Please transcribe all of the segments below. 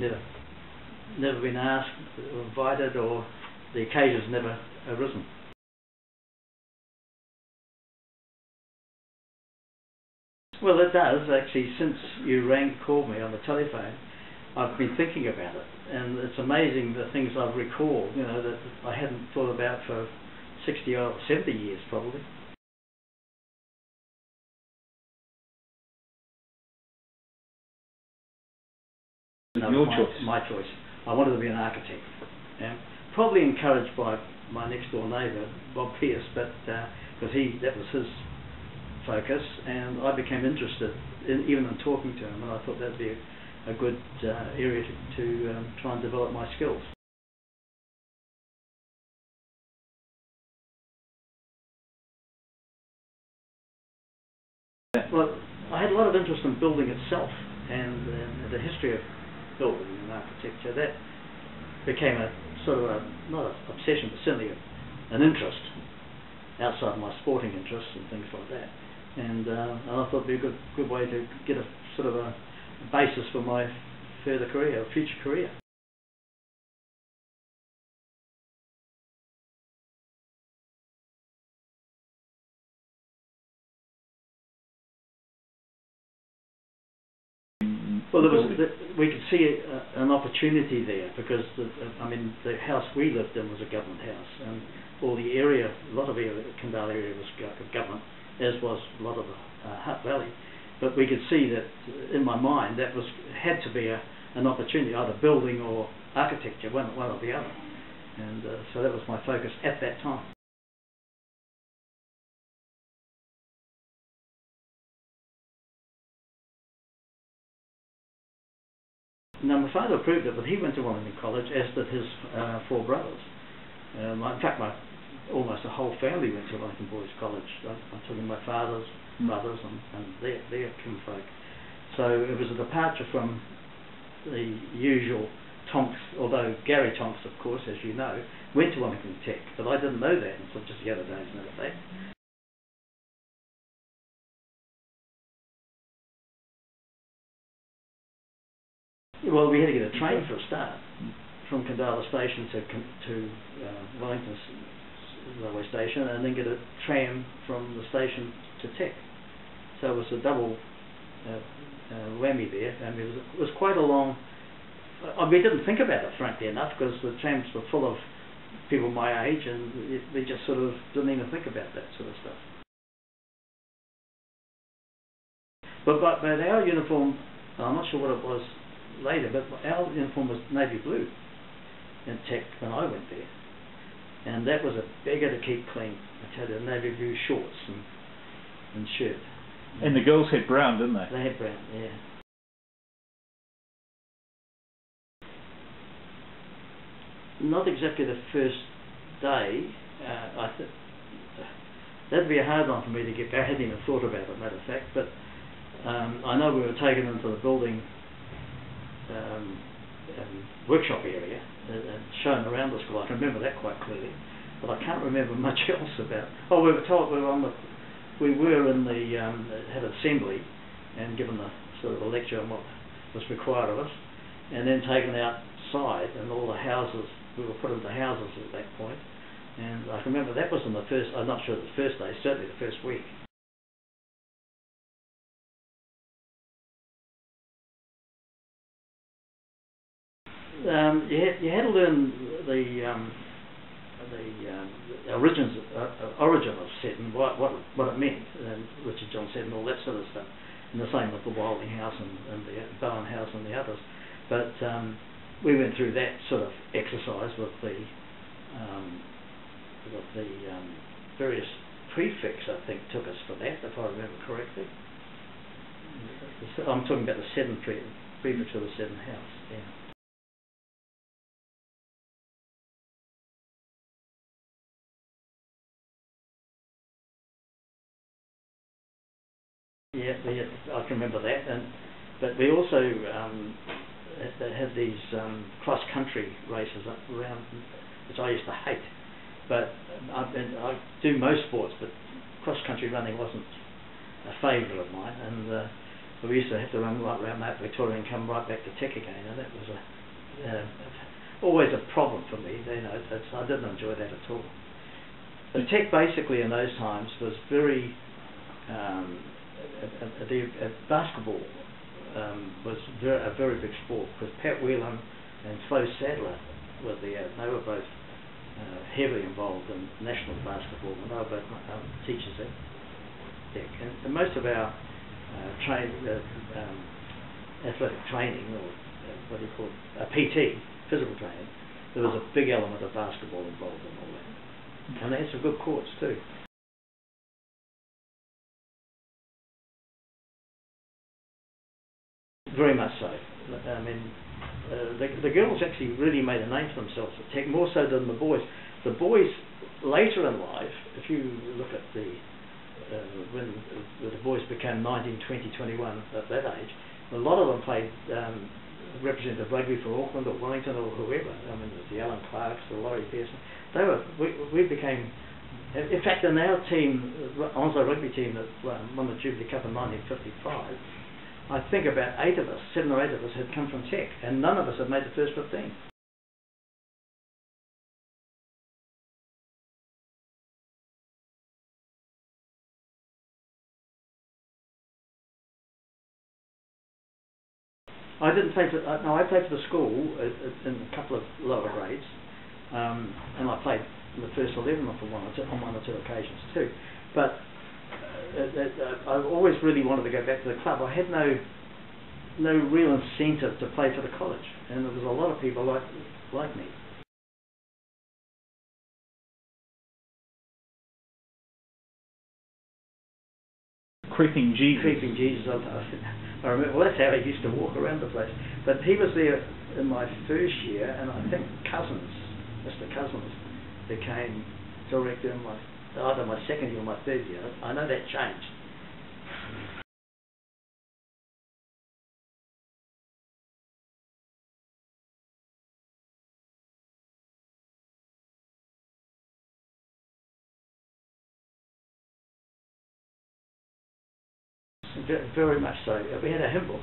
never, never been asked or invited, or the occasion's never arisen. Well, it does actually. Since you rang, called me on the telephone, I've been thinking about it, and it's amazing the things I've recalled. You know that I hadn't thought about for sixty or seventy years, probably. No, Your my, choice. My choice. I wanted to be an architect. Yeah. Probably encouraged by my next door neighbour, Bob Pierce, but because he that was his focus, and I became interested in even in talking to him, and I thought that'd be a, a good uh, area to, to um, try and develop my skills. Well, I had a lot of interest in building itself and uh, the history of building and architecture. That became a sort of a not an obsession, but certainly an interest outside of my sporting interests and things like that. And, uh, and I thought it'd be a good good way to get a sort of a basis for my further career, future career. Well, there was the, we could see a, an opportunity there because the, I mean the house we lived in was a government house, and all the area, a lot of area, Khandallah area was government, as was a lot of the uh, Hutt Valley. But we could see that uh, in my mind that was had to be a, an opportunity, either building or architecture, one one or the other, and uh, so that was my focus at that time. Now, my father approved it, but he went to Wellington College, as did his uh, four brothers. Um, in fact, my almost the whole family went to Wellington Boys College. I, I'm talking my father's brothers and, and their, their kinfolk. So it was a departure from the usual Tonks, although Gary Tonks, of course, as you know, went to Wellington Tech, but I didn't know that until just the other day, as a matter of fact. Well, we had to get a train for a start from Khandallah Station to to uh, Wellington railway station, and then get a tram from the station to Tech. So it was a double uh, uh, whammy there, and it was, it was quite a long. Uh, we didn't think about it, frankly enough, because the trams were full of people my age, and it, we just sort of didn't even think about that sort of stuff. But but, but our uniform, I'm not sure what it was later, but our uniform was navy blue in Tech when I went there. And that was a beggar to keep clean. I tell you, navy blue shorts and, and shirt. And the girls had brown, didn't they? They had brown, yeah. Not exactly the first day. Uh, I th- that'd be a hard one for me to get back. I hadn't even thought about it, matter of fact. But um, I know we were taken into the building um, um, workshop area and, shown around the school. I can remember that quite clearly, but I can't remember much else about. Oh, we were told we were on the, we were in the um, had assembly and given the sort of a lecture on what was required of us, and then taken outside and all the houses. We were put into houses at that point, and I can remember that was in the first. I'm not sure the first day, certainly the first week. Um, you had you had to learn the um, the, um, the origins uh, uh, origin of Seddon, what what what it meant, and Richard John Seddon, all that sort of stuff, and the same with the Wilding House and, and the Bowen House and the others. But um, we went through that sort of exercise with the um, with the um, various prefix. I think took us for that, if I remember correctly. I'm talking about the Seddon pre- prefix of the Seddon House. Yeah, remember that, and but we also um, had these um, cross country races around, which I used to hate. But I've been, I do most sports, but cross country running wasn't a favourite of mine, and uh, we used to have to run right around Mount Victoria and come right back to Tech again, and that was a, uh, always a problem for me. You know, I didn't enjoy that at all. But Tech basically in those times was very um, basketball um, was ver- a very big sport because Pat Whelan and Flo Sadler were there. They were both uh, heavily involved in national basketball, and they were both um, teachers at. And, and most of our uh, train, uh, um, athletic training, or uh, what do you call it, uh, PT, physical training, there was a big element of basketball involved in all that. And they had some good courts too. Very much so. I mean, uh, the, the girls actually really made a name for themselves at Tech, more so than the boys. The boys later in life, if you look at the uh, when the boys became 19, 20, 21 at that age, a lot of them played um, represented rugby for Auckland or Wellington or whoever. I mean, was the Alan Clarks, the Laurie Pearson. They were we, we became. In fact, in our team, Onslow rugby team that um, won the Jubilee Cup in 1955, I think about eight of us, seven or eight of us, had come from Tech, and none of us had made the first 15. I didn't play for, uh, no, I played for the school uh, uh, in a couple of lower grades, um, and I played in the first 11 for one or two, on one or two occasions too. But uh, uh, uh, I've always really wanted to go back to the club. I had no no real incentive to play for the college, and there was a lot of people like like me. Creeping Jesus. Creeping Jesus. I, I remember, well, that's how he used to walk around the place. But he was there in my first year, and I think Cousins, Mr. Cousins, became director in my either my second year or my third year. I know that changed. Very much so. We had a hymn book,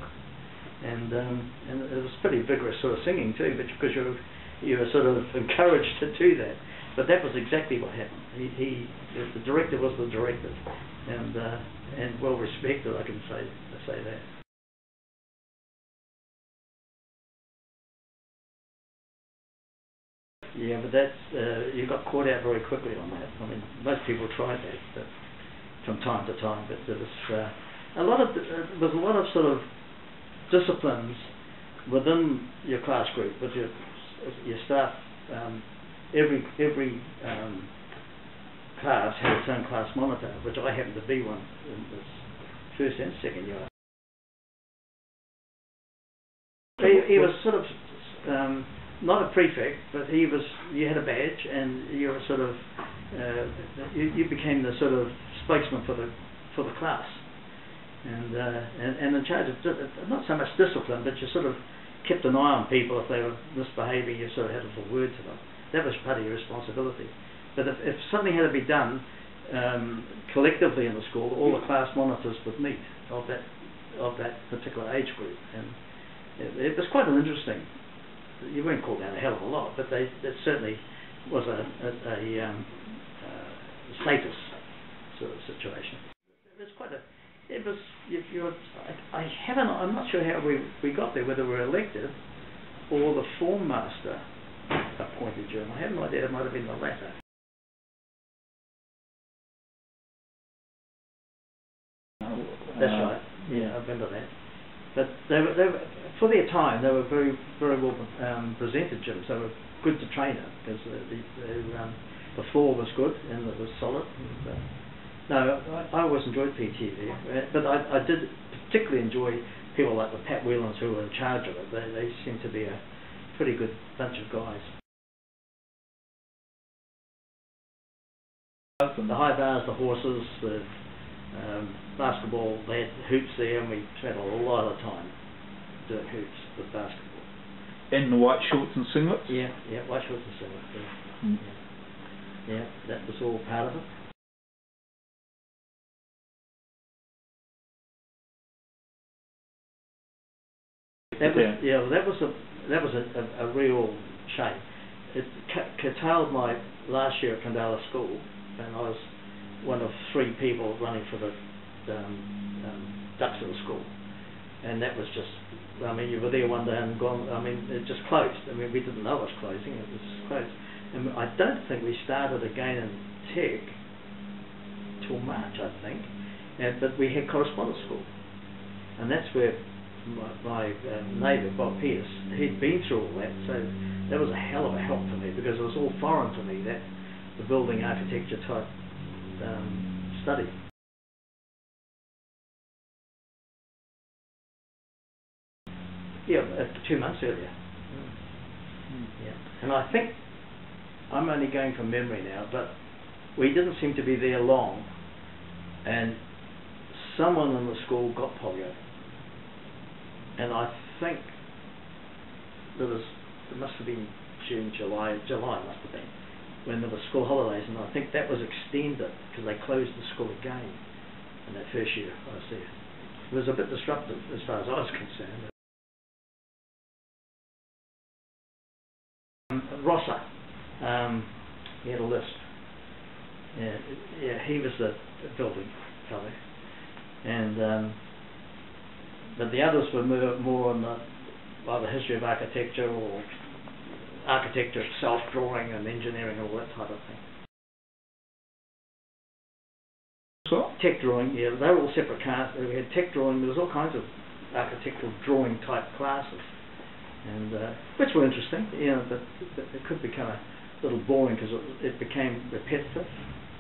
and um, and it was pretty vigorous sort of singing too, but because you you were sort of encouraged to do that. But that was exactly what happened. He, he the director was the director, and uh, and well respected. I can say say that. Yeah, but that's uh, you got caught out very quickly on that. I mean, most people tried that, but from time to time, but there was uh, a lot of uh, there was a lot of sort of disciplines within your class group, with your your staff. Um, every every um, class had its own class monitor, which I happened to be one in this first and second year. He, he was sort of um, not a prefect, but he was. You had a badge, and you were sort of. Uh, you, you became the sort of spokesman for the for the class, and uh, and, and in charge of not so much discipline, but you sort of kept an eye on people if they were misbehaving. You sort of had a little word to them. That was part of your responsibility. But if, if something had to be done um, collectively in the school, all the class monitors would meet of that of that particular age group, and it, it was quite an interesting. You weren't called down a hell of a lot, but they it certainly was a a, a um, uh, status sort of situation. It was quite a. It was. If you're, I, I haven't. I'm not sure how we we got there. Whether we were elected or the form master appointed. And I have no idea. It might have been the latter. That's Uh, right. Yeah, I remember that. But they were, they were, for their time, they were very, very well um, presented gyms. They were good to train in because the the, the, um, the floor was good and it was solid. And, uh, no, I, I always enjoyed PT there, uh, but I, I did particularly enjoy people like the Pat Whelans who were in charge of it. They, they seemed to be a pretty good bunch of guys. Cousins. The high bars, the horses, the um, basketball, they had hoops there, and we spent a lot of time doing hoops with basketball. In the white shorts and singlets. Yeah, yeah, white shorts and singlets, Yeah, Mm. yeah, yeah, that was all part of it. That was Yeah. yeah. that was a that was a, a, a real shame. It curtailed my last year at Khandallah School, and I was one of three people running for the um, um, Duxville School, and that was just. I mean, you were there one day and gone. I mean, it just closed. I mean, we didn't know it was closing. It was closed, and I don't think we started again in Tech till March, I think. And, but we had correspondence school, and that's where my, my um, neighbour Bob Pierce, he'd been through all that, so that was a hell of a help for me because it was all foreign to me that the building architecture type um, study. Yeah, uh, two months earlier. Yeah, and I think I'm only going from memory now, but we didn't seem to be there long, and someone in the school got polio, and I think there was it must have been June, July, July must have been when there were school holidays, and I think that was extended because they closed the school again in that first year I was there. It was a bit disruptive as far as I was concerned. Um, Rosser, um, he had a list. Yeah, yeah, he was the building fellow, and um, but the others were more, more on the either history of architecture or architecture itself, drawing and engineering, all that type of thing. So, Tech drawing, yeah, they were all separate classes. We had tech drawing. There was all kinds of architectural drawing type classes, and uh, which were interesting. You know, but, but it could become a little boring because it, it became repetitive,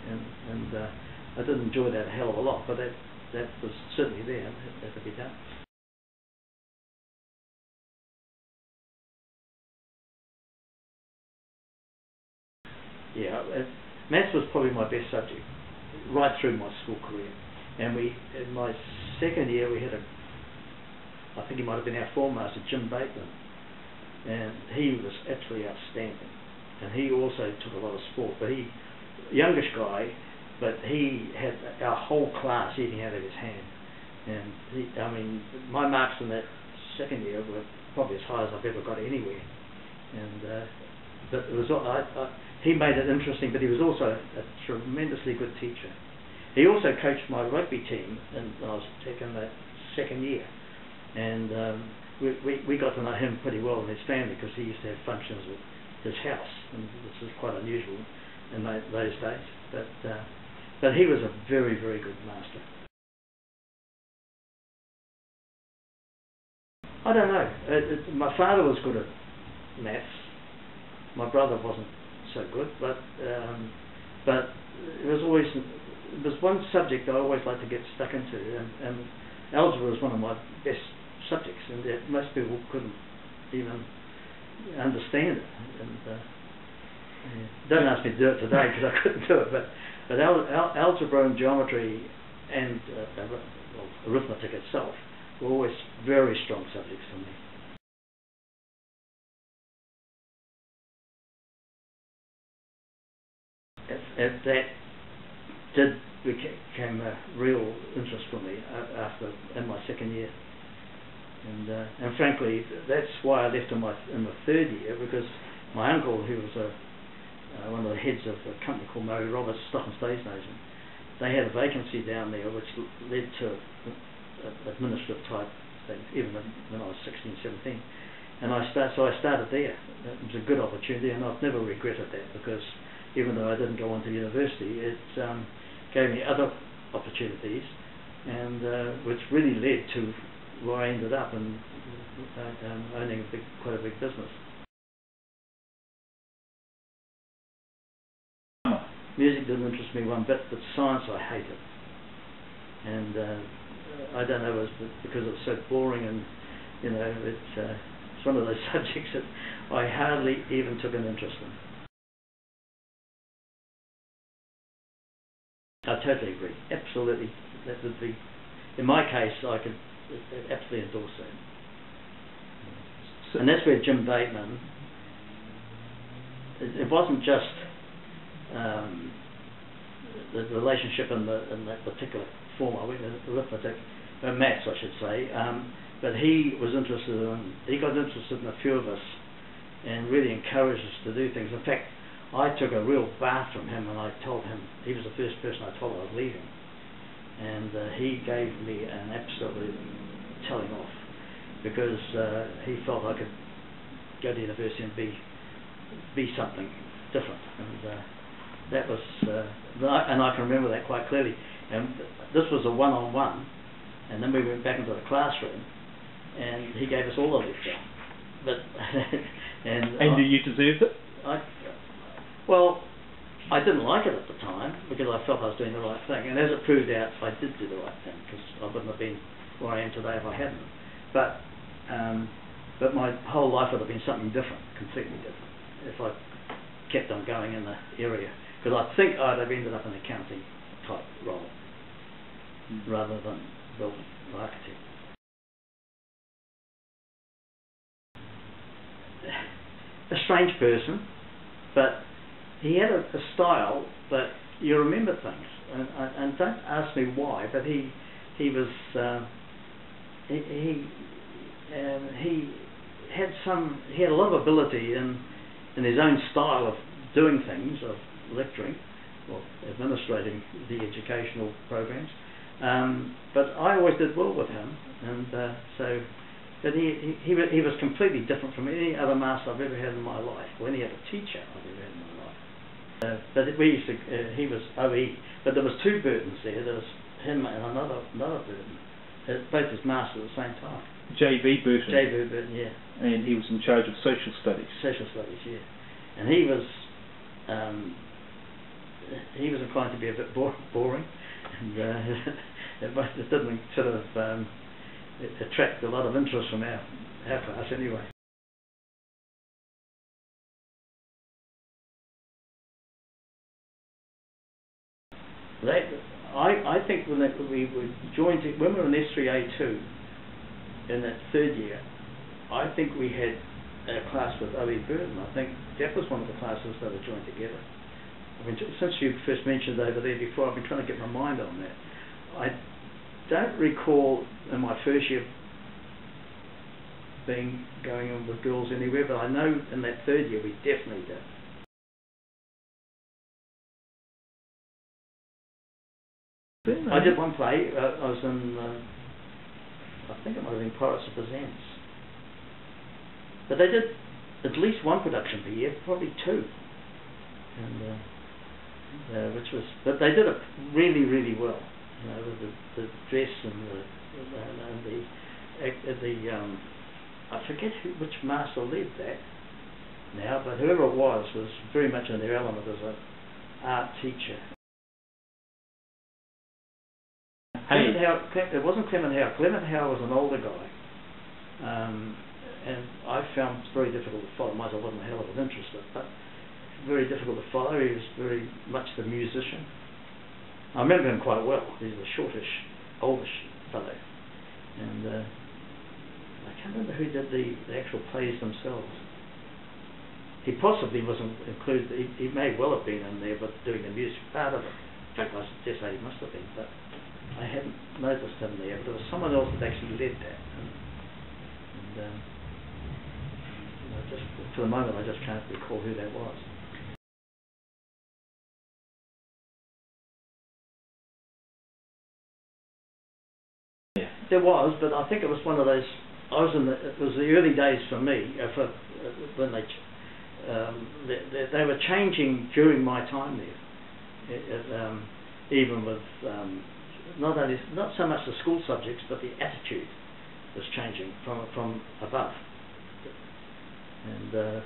and and uh, I didn't enjoy that a hell of a lot. But that that was certainly there. That had to be done. Yeah, uh, maths was probably my best subject right through my school career. And we, in my second year, we had a, I think he might have been our form master, Jim Bateman, and he was absolutely outstanding. And he also took a lot of sport, but he, youngish guy, but he had our whole class eating out of his hand. And he, I mean, my marks in that second year were probably as high as I've ever got anywhere. And uh, but it was I, I, he made it interesting, but he was also a tremendously good teacher. He also coached my rugby team, and I was taking that second year, and um, we, we we got to know him pretty well and his family because he used to have functions at his house, and this is quite unusual in tho- those days. But uh, but he was a very very good master. I don't know. It, it, my father was good at maths. My brother wasn't so good, but um, but it was always was one subject I always liked to get stuck into, and, and algebra was one of my best subjects, and most people couldn't even understand it. And uh, yeah. don't ask me to do it today because I couldn't do it, but but al- al- algebra and geometry and uh, arithmetic itself were always very strong subjects for me. At, at that did became a real interest for me after in my second year, and uh, and frankly that's why I left in my in the third year because my uncle who was a uh, one of the heads of a company called Murray Roberts Stock and Station Agent, they had a vacancy down there which led to administrative type thing even when, when I was 16, 17. And I start, so I started there. It was a good opportunity, and I've never regretted that because even though I didn't go on to university, it um, gave me other opportunities, and uh, which really led to where I ended up and um, owning a big, quite a big business. Music didn't interest me one bit, but science I hated, and uh, I don't know, it was because it was so boring, and you know, it's uh, it's one of those subjects that I hardly even took an interest in. I totally agree. Absolutely, that would be, in my case, I could absolutely endorse that. so And that's where Jim Bateman, it, it wasn't just um, the relationship in, the, in that particular form I went in arithmetic, uh, maths I should say. Um, but he was interested in, he got interested in a few of us and really encouraged us to do things. In fact, I took a real bath from him and I told him, he was the first person I told I was leaving. And uh, he gave me an absolute telling off because uh, he felt I could go to university and be be something different. And uh, that was, uh, and I can remember that quite clearly. And this was a one-on-one, and then we went back into the classroom, and he gave us all a lecture. But and And I, you deserved it? I, well, I didn't like it at the time because I felt I was doing the right thing, and as it proved out, I did do the right thing because I wouldn't have been where I am today if I hadn't. But um, but my whole life would have been something different, completely different, if I kept on going in the area. Because I think I'd have ended up in an accounting type role rather than building architect. A strange person, but he had a, a style that you remember things, and, and, don't ask me why, but he he was uh, he he, um, he had some he had a lot of ability in in his own style of doing things of lecturing or administrating the educational programs. Um, but I always did well with him, and uh, so. He, he, he, he was completely different from any other master I've ever had in my life, or any other teacher I've ever had in my life. Uh, but it, we used to, uh, he was OE, but there was two Burtons there. There was him and another another Burton, uh, both as masters at the same time. J.V. Burton. J. Burton, yeah, And he was in charge of social studies. social studies, yeah, and he was um, he was inclined to be a bit boring, and uh, it, must, it didn't sort of um, attract a lot of interest from our our class anyway. They, I, I think when they, we were joined, when we were in S3A2, in that third year, I think we had a class with O.E. Burton. I think that was one of the classes that were joined together. I mean, since you first mentioned over there before, I've been trying to get my mind on that. I don't recall in my first year being going on with girls anywhere, but I know in that third year we definitely did. I did one play. Uh, I was in, uh, I think it might have been Pirates of the Penzance. But they did at least one production per year, probably two. And uh, uh, which was, but they did it really, really well. You know, with the, the dress and the and, and the uh, the um, I forget who, which master led that now, but whoever it was was very much in their element as an art teacher. Clement Howe, it wasn't Clement Howe. Clement Howe was an older guy, um, and I found it very difficult to follow. Might I wasn't a hell of an interest, but very difficult to follow. He was very much the musician. I remember him quite well. He was a shortish, oldish fellow, and uh, I can't remember who did the, the actual plays themselves. He possibly wasn't included. He, he may well have been in there, but doing the music part of it. In fact, I say he must have been, but I hadn't noticed him there. But there was someone else that actually led that, and, and um, you know, just for the moment, I just can't recall who that was. yeah. There was, but I think it was one of those. I was in the. It was the early days for me. Uh, for uh, when they, um, they, they, they were changing during my time there. It, it, um, even with um, not only not so much the school subjects, but the attitude was changing from from above. And uh,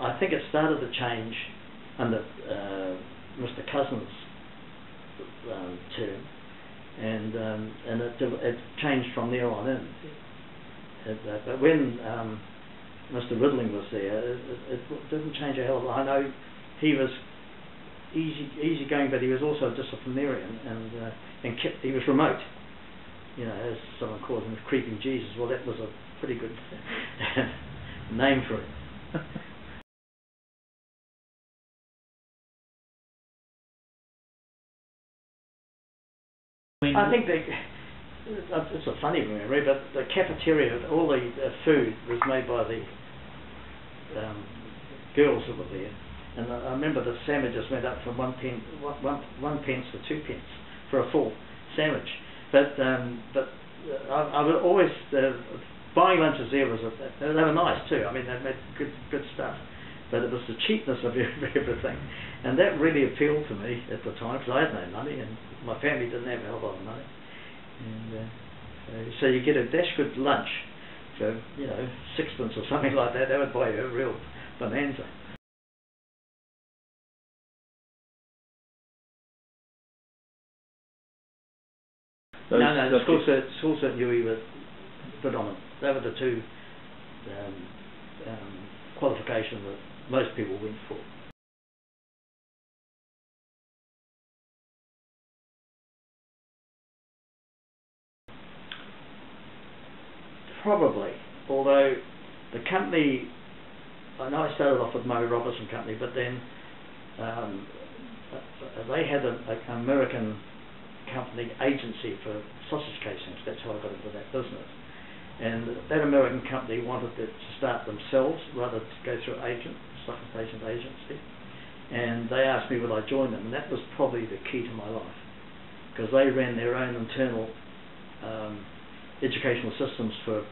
I think it started to change under uh, Mr. Cousins' um, term and um, and it, it changed from there on in. It, uh, but when um, Mr. Riddling was there, it, it, it didn't change a hell of a lot. I know he was easy easy going, but he was also a disciplinarian and uh, and kept, he was remote. You know, as someone called him, creeping Jesus. Well, that was a pretty good name for it. mean, I think the, it's a funny memory, but the cafeteria, all the uh, food was made by the um, girls that were there. And I I remember the sandwiches went up from one, pen, one, one, pence to two pence for a full sandwich. But um, but uh, I, I was always uh, buying lunches there was a, they were nice too. I mean they made good good stuff. But it was the cheapness of everything, and that really appealed to me at the time because I had no money and my family didn't have a hell lot of money. And uh, so, so you get a dash good lunch for you know sixpence or something like that. That would buy you a real bonanza. Those no, no, subjects- school cert, school cert and UE were predominant. They were the two um, um, qualifications that most people went for. Probably, although the company, I know I started off with Murray Robertson Company, but then um, they had an American company agency for sausage casings. That's how I got into that business. And that American company wanted to start themselves rather than go through agent, and patient agency. And they asked me would I join them, and that was probably the key to my life because they ran their own internal um, educational systems for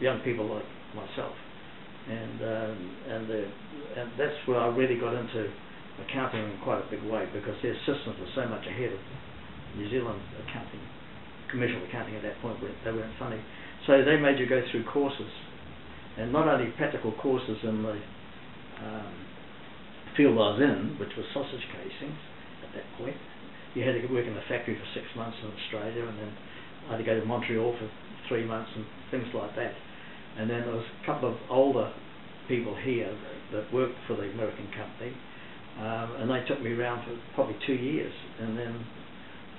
young people like myself. And um, and the, and that's where I really got into accounting in quite a big way because their systems were so much ahead of New Zealand accounting, commercial accounting at that point, were, they weren't funny. So they made you go through courses, and not only practical courses in the um, field I was in, which was sausage casings at that point. You had to work in a factory for six months in Australia, and then I had to go to Montreal for three months and things like that. And then there was a couple of older people here that worked for the American company, um, and they took me around for probably two years, and then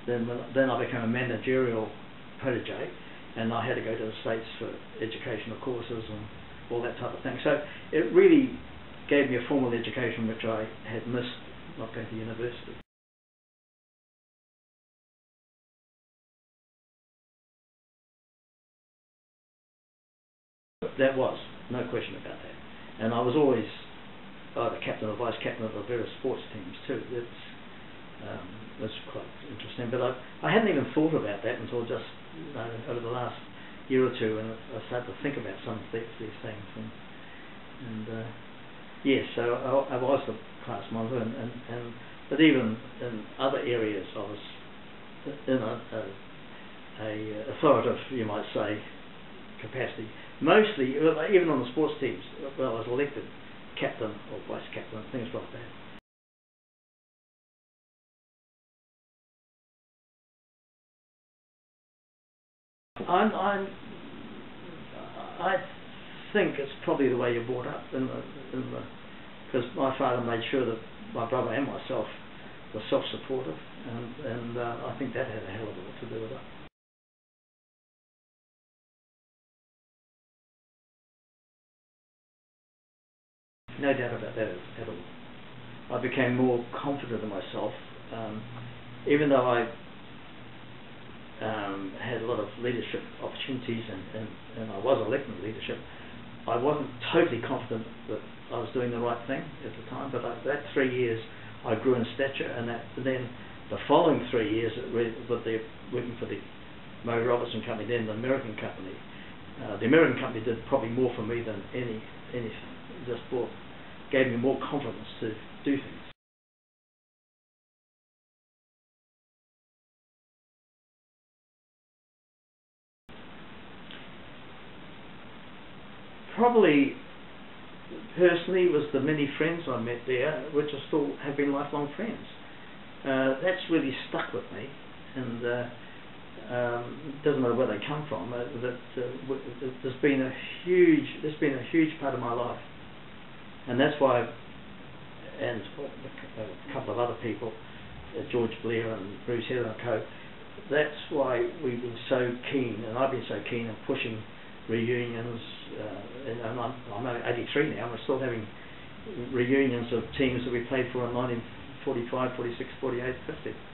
then then I became a managerial protege, and I had to go to the States for educational courses and all that type of thing. So it really gave me a formal education which I had missed not going to university. That was, no question about that. And I was always either captain or vice captain of the various sports teams too. That's um, that's quite interesting. But I, I hadn't even thought about that until just you know, over the last year or two, and I started to think about some of these, these things. And, and uh, yes, so I, I was the class monitor, and, and, and but even in other areas, I was in a, a, a authoritative, you might say, capacity. Mostly, uh, even on the sports teams, well, I was elected captain or vice captain, things like that. I'm, I'm, I think it's probably the way you're brought up in the, in the, because my father made sure that my brother and myself were self-supportive, and, and uh, I think that had a hell of a lot to do with it. No doubt about that at all. I became more confident in myself, um, even though I um, had a lot of leadership opportunities and, and, and I was elected in leadership. I wasn't totally confident that I was doing the right thing at the time, but I, that three years I grew in stature, and that then the following three years with the working for the Murray Robertson company, then the American company. Uh, the American company did probably more for me than any any just brought gave me more confidence to do things. Probably personally was the many friends I met there, which I still have been lifelong friends. Uh, that's really stuck with me, and uh, um, doesn't matter where they come from. Uh, that uh, there's been a huge, there's been a huge part of my life, and that's why, and a couple of other people, uh, George Blair and Bruce Heather and co. That's why we've been so keen, and I've been so keen in pushing reunions. Uh, and I'm, I'm only 83 now. We're still having reunions of teams that we played for in 1945, 46, 48, 50.